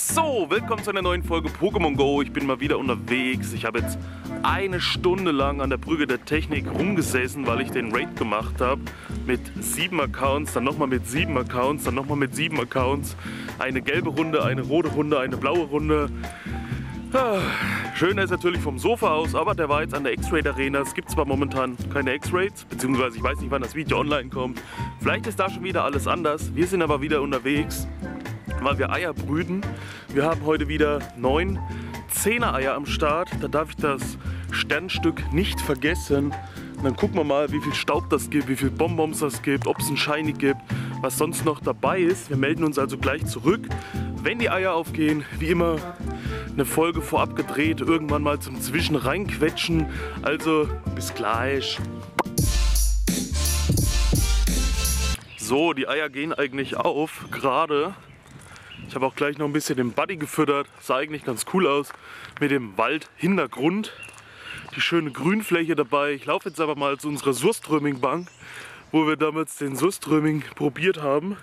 So, willkommen zu einer neuen Folge Pokémon Go. Ich bin mal wieder unterwegs. Ich habe jetzt eine Stunde lang an der Brücke der Technik rumgesessen, weil ich den Raid gemacht habe. Mit sieben Accounts, dann nochmal mit sieben Accounts, dann nochmal mit sieben Accounts. Eine gelbe Runde, eine rote Runde, eine blaue Runde. Ah, schöner ist natürlich vom Sofa aus, aber der war jetzt an der X-Raid Arena. Es gibt zwar momentan keine X-Raids, beziehungsweise ich weiß nicht, wann das Video online kommt. Vielleicht ist da schon wieder alles anders. Wir sind aber wieder unterwegs weil wir Eier brüten. Wir haben heute wieder neun Zehner-Eier am Start. Da darf ich das Sternstück nicht vergessen. Und dann gucken wir mal, wie viel Staub das gibt, wie viel Bonbons das gibt, ob es ein Shiny gibt, was sonst noch dabei ist. Wir melden uns also gleich zurück. Wenn die Eier aufgehen, wie immer eine Folge vorab gedreht, irgendwann mal zum Zwischen reinquetschen. Also bis gleich. So, die Eier gehen eigentlich auf, gerade. Ich habe auch gleich noch ein bisschen den Buddy gefüttert. Sah eigentlich ganz cool aus mit dem Waldhintergrund. Die schöne Grünfläche dabei. Ich laufe jetzt aber mal zu unserer Surströming-Bank, wo wir damals den Surströming probiert haben.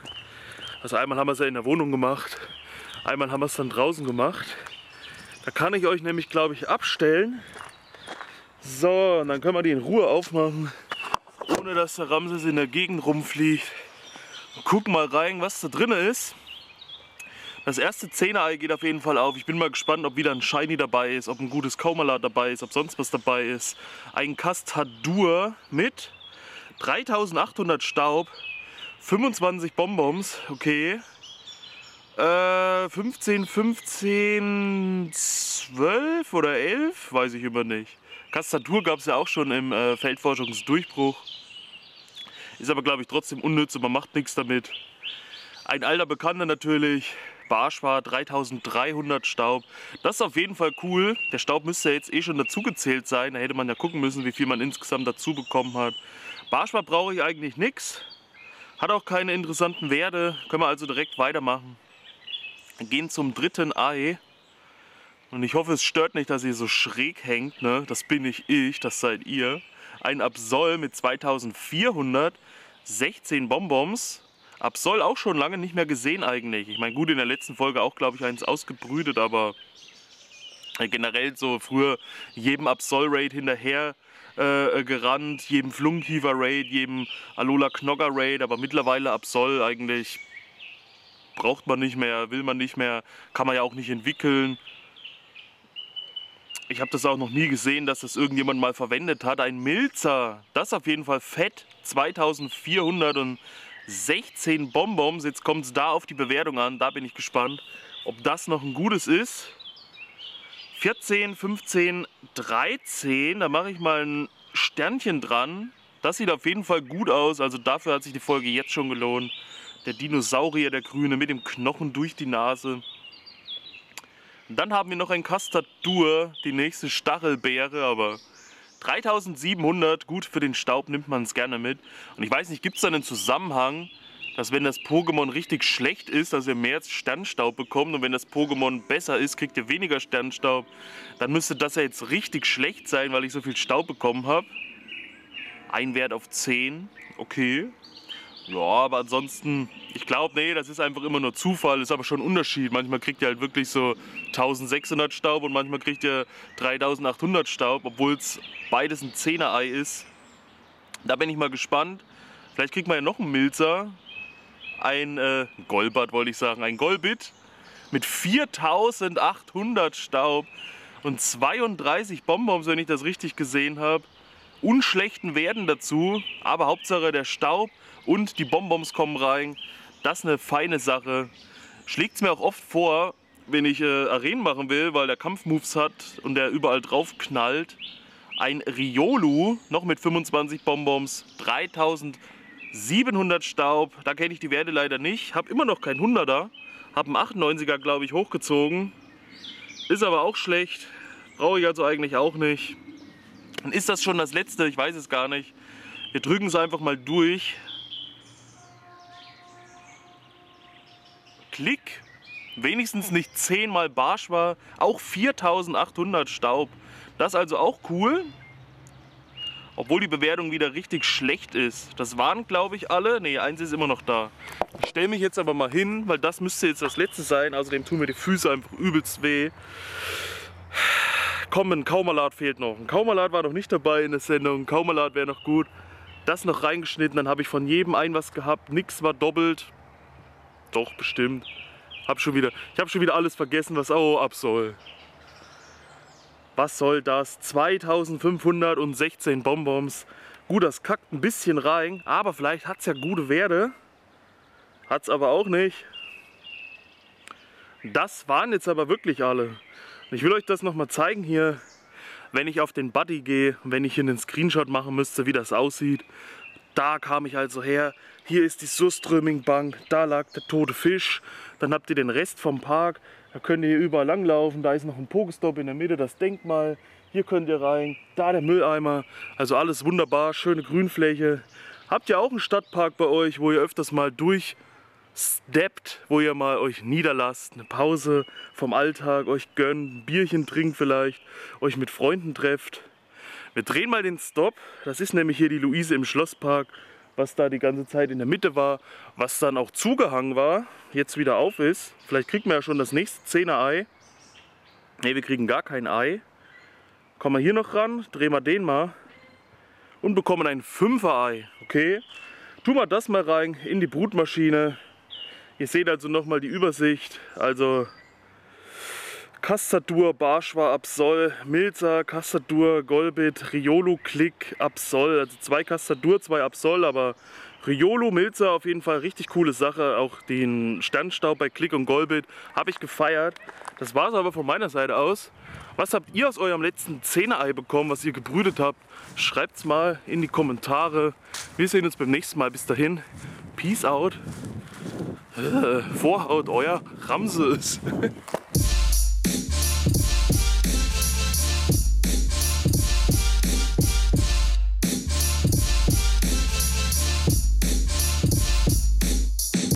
Also einmal haben wir es ja in der Wohnung gemacht, einmal haben wir es dann draußen gemacht. Da kann ich euch nämlich, glaube ich, abstellen. So, und dann können wir die in Ruhe aufmachen, ohne dass der Ramses in der Gegend rumfliegt. gucken mal rein, was da drin ist. Das erste Zehner-Ei geht auf jeden Fall auf. Ich bin mal gespannt, ob wieder ein Shiny dabei ist, ob ein gutes Kaumalat dabei ist, ob sonst was dabei ist. Ein Castadur mit 3800 Staub, 25 Bonbons, okay. Äh, 15, 15, 12 oder 11, weiß ich immer nicht. Castatur gab es ja auch schon im äh, Feldforschungsdurchbruch. Ist aber, glaube ich, trotzdem unnütz und man macht nichts damit. Ein alter Bekannter natürlich, Barsch war 3300 Staub. Das ist auf jeden Fall cool. Der Staub müsste ja jetzt eh schon dazugezählt sein. Da hätte man ja gucken müssen, wie viel man insgesamt dazu bekommen hat. Barschwar brauche ich eigentlich nichts. Hat auch keine interessanten Werte. Können wir also direkt weitermachen. Wir gehen zum dritten Ei. Und ich hoffe, es stört nicht, dass ihr so schräg hängt. Ne? Das bin nicht ich, das seid ihr. Ein Absol mit 2416 Bonbons. Absol auch schon lange nicht mehr gesehen eigentlich. Ich meine, gut, in der letzten Folge auch, glaube ich, eins ausgebrütet, aber generell so früher jedem Absol-Raid hinterher äh, gerannt, jedem Flunkiefer-Raid, jedem Alola Knogger-Raid, aber mittlerweile Absol eigentlich braucht man nicht mehr, will man nicht mehr, kann man ja auch nicht entwickeln. Ich habe das auch noch nie gesehen, dass das irgendjemand mal verwendet hat. Ein Milzer, das auf jeden Fall fett, 2400 und 16 Bonbons. Jetzt kommt es da auf die Bewertung an. Da bin ich gespannt, ob das noch ein gutes ist. 14, 15, 13. Da mache ich mal ein Sternchen dran. Das sieht auf jeden Fall gut aus. Also dafür hat sich die Folge jetzt schon gelohnt. Der Dinosaurier, der Grüne, mit dem Knochen durch die Nase. Und dann haben wir noch ein Castadur, die nächste Stachelbeere, aber 3700, gut für den Staub nimmt man es gerne mit. Und ich weiß nicht, gibt es da einen Zusammenhang, dass wenn das Pokémon richtig schlecht ist, dass ihr mehr Sternstaub bekommt und wenn das Pokémon besser ist, kriegt ihr weniger Sternstaub. Dann müsste das ja jetzt richtig schlecht sein, weil ich so viel Staub bekommen habe. Ein Wert auf 10, okay. Ja, aber ansonsten, ich glaube, nee, das ist einfach immer nur Zufall, ist aber schon ein Unterschied. Manchmal kriegt ihr halt wirklich so 1600 Staub und manchmal kriegt ihr 3800 Staub, obwohl es beides ein 10er Ei ist. Da bin ich mal gespannt. Vielleicht kriegt man ja noch einen Milzer. Ein äh, Golbert wollte ich sagen, ein Golbit mit 4800 Staub und 32 Bonbons, wenn ich das richtig gesehen habe. Unschlechten Werden dazu, aber Hauptsache der Staub und die Bonbons kommen rein. Das ist eine feine Sache. Schlägt es mir auch oft vor, wenn ich äh, Arenen machen will, weil der Kampfmoves hat und der überall drauf knallt. Ein Riolu, noch mit 25 Bonbons, 3700 Staub. Da kenne ich die Werte leider nicht. Habe immer noch kein 100er. Habe einen 98er, glaube ich, hochgezogen. Ist aber auch schlecht. Brauche ich also eigentlich auch nicht. Und ist das schon das letzte? Ich weiß es gar nicht. Wir drücken es einfach mal durch. Klick. Wenigstens nicht 10 mal Barsch war. Auch 4800 Staub. Das ist also auch cool. Obwohl die Bewertung wieder richtig schlecht ist. Das waren, glaube ich, alle. Ne, eins ist immer noch da. Ich stelle mich jetzt aber mal hin, weil das müsste jetzt das letzte sein. Außerdem tun mir die Füße einfach übelst weh. Komm, ein Kaumalat fehlt noch. Ein Kaumalat war noch nicht dabei in der Sendung. Ein Kaumalat wäre noch gut. Das noch reingeschnitten, dann habe ich von jedem ein was gehabt. Nix war doppelt. Doch, bestimmt. Hab schon wieder, ich habe schon wieder alles vergessen, was auch ab soll. Was soll das? 2516 Bonbons. Gut, das kackt ein bisschen rein, aber vielleicht hat es ja gute Werte. Hat es aber auch nicht. Das waren jetzt aber wirklich alle. Ich will euch das nochmal zeigen hier, wenn ich auf den Buddy gehe, wenn ich hier einen Screenshot machen müsste, wie das aussieht. Da kam ich also her. Hier ist die Surströming-Bank, da lag der tote Fisch. Dann habt ihr den Rest vom Park. Da könnt ihr hier überall langlaufen. Da ist noch ein Pokestop in der Mitte, das Denkmal. Hier könnt ihr rein. Da der Mülleimer. Also alles wunderbar, schöne Grünfläche. Habt ihr auch einen Stadtpark bei euch, wo ihr öfters mal durchsteppt, wo ihr mal euch niederlasst, eine Pause vom Alltag, euch gönnt, ein Bierchen trinkt vielleicht, euch mit Freunden trefft. Wir drehen mal den Stop. Das ist nämlich hier die Luise im Schlosspark was da die ganze Zeit in der Mitte war, was dann auch zugehangen war, jetzt wieder auf ist. Vielleicht kriegen wir ja schon das nächste 10er Ei. Ne, wir kriegen gar kein Ei. Kommen wir hier noch ran, drehen wir den mal und bekommen ein 5er Ei. Okay, tun wir das mal rein in die Brutmaschine. Ihr seht also nochmal die Übersicht. Also Castadur, Barschwa, Absol, Milzer, Castadur, Golbit, Riolo, Klick, Absol. Also zwei Castadur, zwei Absol, aber Riolo, Milzer auf jeden Fall richtig coole Sache. Auch den Sternstaub bei Klick und Golbit habe ich gefeiert. Das war es aber von meiner Seite aus. Was habt ihr aus eurem letzten Zehner-Ei bekommen, was ihr gebrütet habt? Schreibt es mal in die Kommentare. Wir sehen uns beim nächsten Mal. Bis dahin. Peace out. Äh, Vorhaut, euer Ramses.